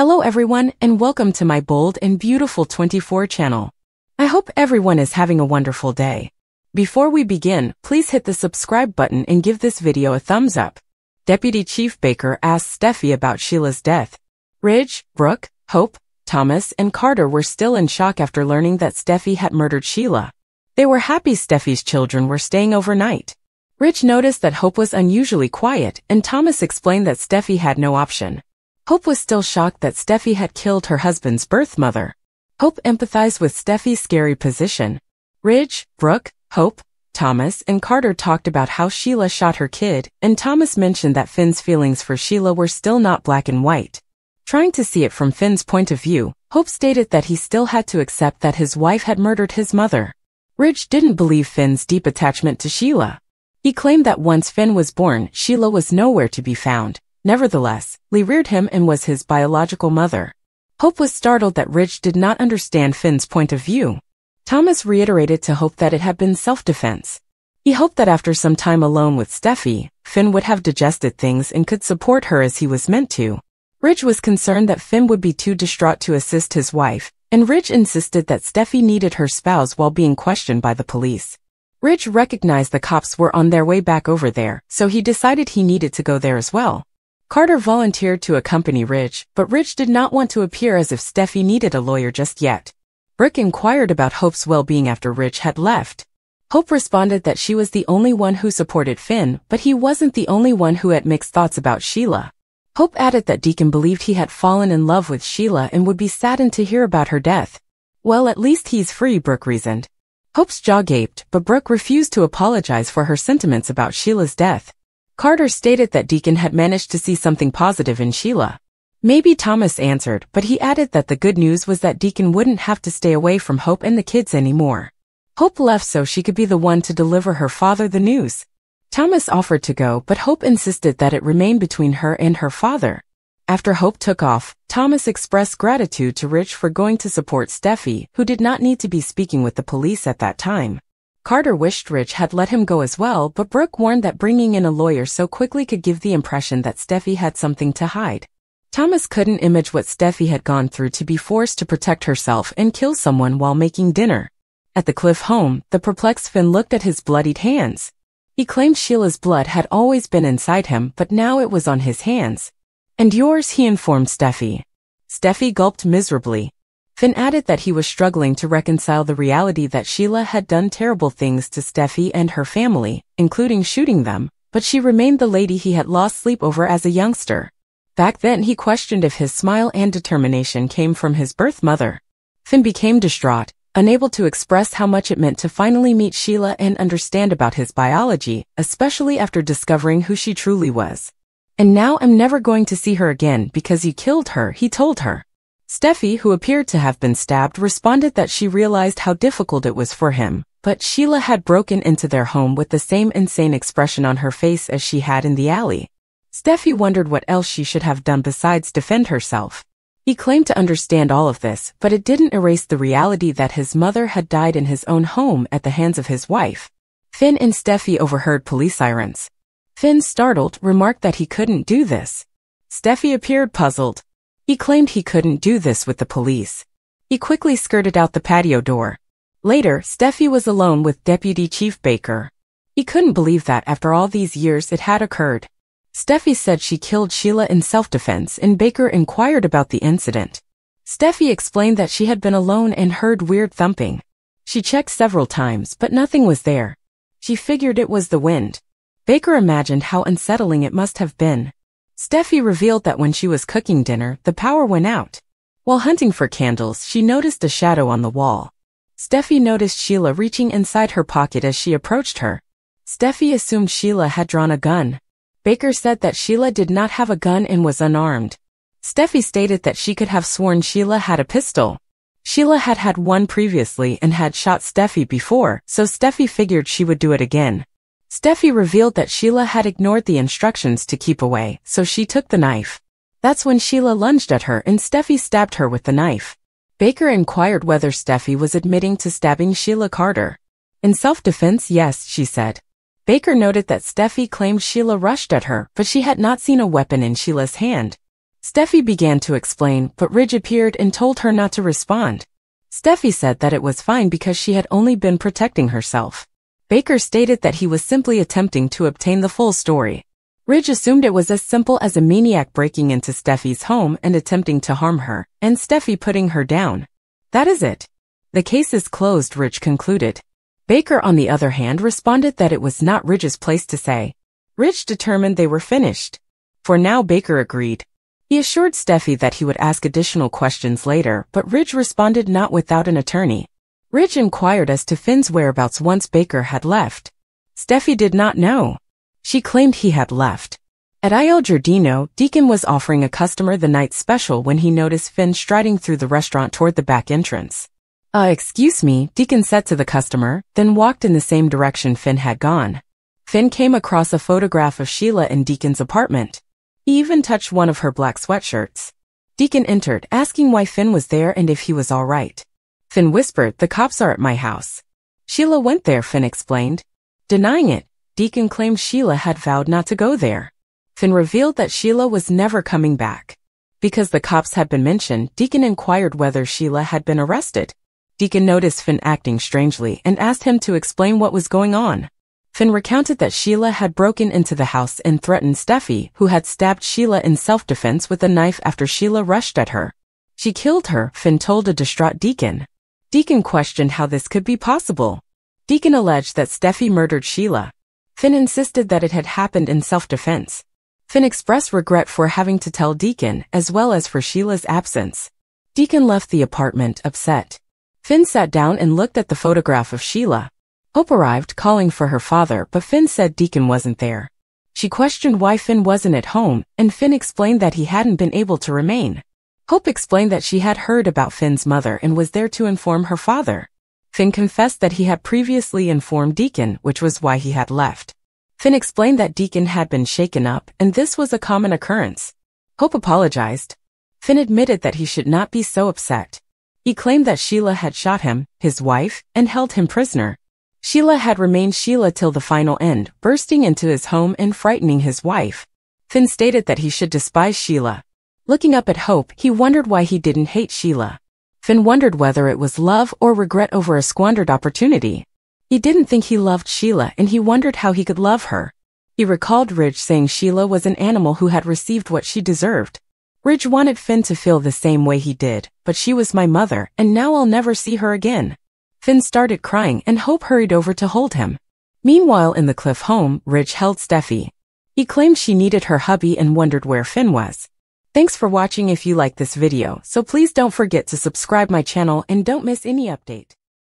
Hello everyone and welcome to my bold and beautiful 24 channel. I hope everyone is having a wonderful day. Before we begin, please hit the subscribe button and give this video a thumbs up. Deputy Chief Baker asked Steffy about Sheila's death. Ridge, Brooke, Hope, Thomas, and Carter were still in shock after learning that Steffy had murdered Sheila. They were happy Steffy's children were staying overnight. Ridge noticed that Hope was unusually quiet, and Thomas explained that Steffy had no option. Hope was still shocked that Steffy had killed her husband's birth mother. Hope empathized with Steffy's scary position. Ridge, Brooke, Hope, Thomas, and Carter talked about how Sheila shot her kid, and Thomas mentioned that Finn's feelings for Sheila were still not black and white. Trying to see it from Finn's point of view, Hope stated that he still had to accept that his wife had murdered his mother. Ridge didn't believe Finn's deep attachment to Sheila. He claimed that once Finn was born, Sheila was nowhere to be found. Nevertheless, Li reared him and was his biological mother. Hope was startled that Ridge did not understand Finn's point of view. Thomas reiterated to Hope that it had been self-defense. He hoped that after some time alone with Steffy, Finn would have digested things and could support her as he was meant to. Ridge was concerned that Finn would be too distraught to assist his wife, and Ridge insisted that Steffy needed her spouse while being questioned by the police. Ridge recognized the cops were on their way back over there, so he decided he needed to go there as well. Carter volunteered to accompany Ridge, but Ridge did not want to appear as if Steffy needed a lawyer just yet. Brooke inquired about Hope's well-being after Ridge had left. Hope responded that she was the only one who supported Finn, but he wasn't the only one who had mixed thoughts about Sheila. Hope added that Deacon believed he had fallen in love with Sheila and would be saddened to hear about her death. Well, at least he's free, Brooke reasoned. Hope's jaw gaped, but Brooke refused to apologize for her sentiments about Sheila's death. Carter stated that Deacon had managed to see something positive in Sheila. Maybe Thomas answered, but he added that the good news was that Deacon wouldn't have to stay away from Hope and the kids anymore. Hope left so she could be the one to deliver her father the news. Thomas offered to go, but Hope insisted that it remain between her and her father. After Hope took off, Thomas expressed gratitude to Ridge for going to support Steffy, who did not need to be speaking with the police at that time. Carter wished Ridge had let him go as well, but Brooke warned that bringing in a lawyer so quickly could give the impression that Steffy had something to hide. Thomas couldn't image what Steffy had gone through to be forced to protect herself and kill someone while making dinner. At the Cliff home, the perplexed Finn looked at his bloodied hands. He claimed Sheila's blood had always been inside him, but now it was on his hands. And yours, he informed Steffy. Steffy gulped miserably. Finn added that he was struggling to reconcile the reality that Sheila had done terrible things to Steffy and her family, including shooting them, but she remained the lady he had lost sleep over as a youngster. Back then he questioned if his smile and determination came from his birth mother. Finn became distraught, unable to express how much it meant to finally meet Sheila and understand about his biology, especially after discovering who she truly was. And now I'm never going to see her again because you killed her, he told her. Steffy, who appeared to have been stabbed, responded that she realized how difficult it was for him, but Sheila had broken into their home with the same insane expression on her face as she had in the alley. Steffy wondered what else she should have done besides defend herself. He claimed to understand all of this, but it didn't erase the reality that his mother had died in his own home at the hands of his wife. Finn and Steffy overheard police sirens. Finn, startled, remarked that he couldn't do this. Steffy appeared puzzled. He claimed he couldn't do this with the police. He quickly skirted out the patio door. Later, Steffy was alone with Deputy Chief Baker. He couldn't believe that after all these years it had occurred. Steffy said she killed Sheila in self-defense and Baker inquired about the incident. Steffy explained that she had been alone and heard weird thumping. She checked several times, but nothing was there. She figured it was the wind. Baker imagined how unsettling it must have been. Steffy revealed that when she was cooking dinner, the power went out. While hunting for candles, she noticed a shadow on the wall. Steffy noticed Sheila reaching inside her pocket as she approached her. Steffy assumed Sheila had drawn a gun. Baker said that Sheila did not have a gun and was unarmed. Steffy stated that she could have sworn Sheila had a pistol. Sheila had had one previously and had shot Steffy before, so Steffy figured she would do it again. Steffy revealed that Sheila had ignored the instructions to keep away, so she took the knife. That's when Sheila lunged at her and Steffy stabbed her with the knife. Baker inquired whether Steffy was admitting to stabbing Sheila Carter. In self-defense, yes, she said. Baker noted that Steffy claimed Sheila rushed at her, but she had not seen a weapon in Sheila's hand. Steffy began to explain, but Ridge appeared and told her not to respond. Steffy said that it was fine because she had only been protecting herself. Baker stated that he was simply attempting to obtain the full story. Ridge assumed it was as simple as a maniac breaking into Steffy's home and attempting to harm her, and Steffy putting her down. That is it. The case is closed, Ridge concluded. Baker, on the other hand, responded that it was not Ridge's place to say. Ridge determined they were finished. For now, Baker agreed. He assured Steffy that he would ask additional questions later, but Ridge responded not without an attorney. Ridge inquired as to Finn's whereabouts once Baker had left. Steffy did not know. She claimed he had left. At Il Giardino, Deacon was offering a customer the night special when he noticed Finn striding through the restaurant toward the back entrance. Uh, excuse me, Deacon said to the customer, then walked in the same direction Finn had gone. Finn came across a photograph of Sheila in Deacon's apartment. He even touched one of her black sweatshirts. Deacon entered, asking why Finn was there and if he was all right. Finn whispered, the cops are at my house. Sheila went there, Finn explained. Denying it, Deacon claimed Sheila had vowed not to go there. Finn revealed that Sheila was never coming back. Because the cops had been mentioned, Deacon inquired whether Sheila had been arrested. Deacon noticed Finn acting strangely and asked him to explain what was going on. Finn recounted that Sheila had broken into the house and threatened Steffy, who had stabbed Sheila in self-defense with a knife after Sheila rushed at her. She killed her, Finn told a distraught Deacon. Deacon questioned how this could be possible. Deacon alleged that Steffy murdered Sheila. Finn insisted that it had happened in self-defense. Finn expressed regret for having to tell Deacon, as well as for Sheila's absence. Deacon left the apartment, upset. Finn sat down and looked at the photograph of Sheila. Hope arrived, calling for her father, but Finn said Deacon wasn't there. She questioned why Finn wasn't at home, and Finn explained that he hadn't been able to remain. Hope explained that she had heard about Finn's mother and was there to inform her father. Finn confessed that he had previously informed Deacon, which was why he had left. Finn explained that Deacon had been shaken up, and this was a common occurrence. Hope apologized. Finn admitted that he should not be so upset. He claimed that Sheila had shot him, his wife, and held him prisoner. Sheila had remained Sheila till the final end, bursting into his home and frightening his wife. Finn stated that he should despise Sheila. Looking up at Hope, he wondered why he didn't hate Sheila. Finn wondered whether it was love or regret over a squandered opportunity. He didn't think he loved Sheila and he wondered how he could love her. He recalled Ridge saying Sheila was an animal who had received what she deserved. Ridge wanted Finn to feel the same way he did, but she was my mother and now I'll never see her again. Finn started crying and Hope hurried over to hold him. Meanwhile in the Cliff home, Ridge held Steffy. He claimed she needed her hubby and wondered where Finn was. Thanks for watching if you like this video, so please don't forget to subscribe my channel and don't miss any update.